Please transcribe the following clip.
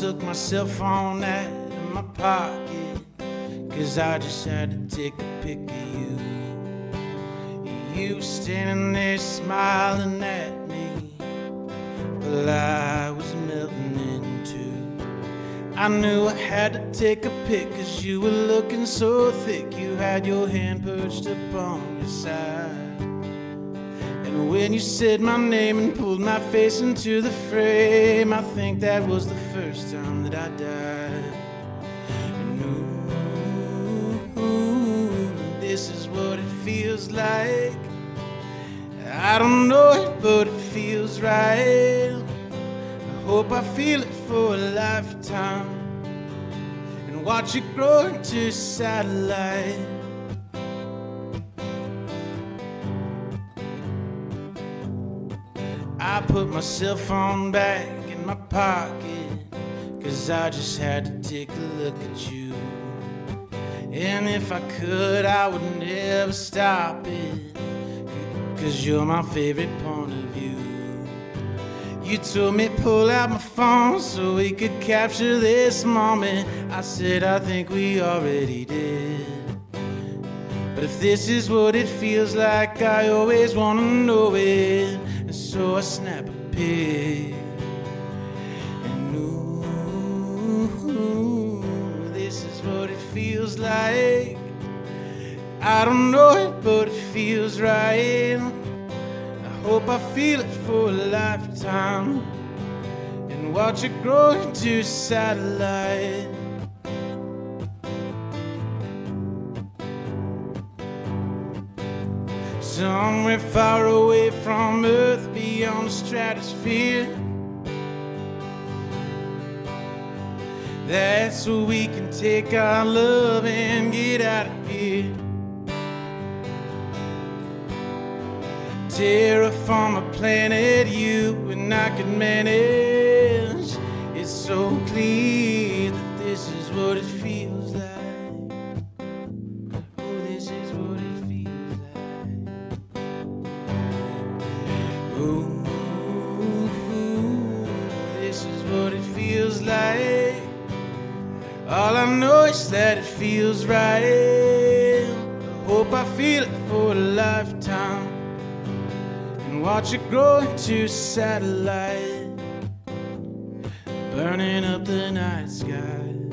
took my cell phone out of my pocket. Cause I just had to take a pic of you. You standing there smiling at me. Well, I was melting into. I knew I had to take a pic cause you were looking so thick. You had your hand perched upon your side. When you said my name and pulled my face into the frame, I think that was the first time that I died. And ooh, this is what it feels like. I don't know it, but it feels right. I hope I feel it for a lifetime and watch it grow into satellite. I put my cell phone back in my pocket, cause I just had to take a look at you. And if I could, I would never stop it, cause you're my favorite point of view. You told me pull out my phone so we could capture this moment. I said, I think we already did. But if this is what it feels like, I always wanna know it. So I snap a pic. And ooh, this is what it feels like. I don't know it, but it feels right. I hope I feel it for a lifetime and watch it grow into satellite. Somewhere far away from Earth, beyond the stratosphere. That's where we can take our love and get out of here. Terraform a planet you and I could manage. It's so clear that this is what it feels this is what it feels like. All I know is that it feels right. I hope I feel it for a lifetime and watch it grow into satellite, burning up the night sky.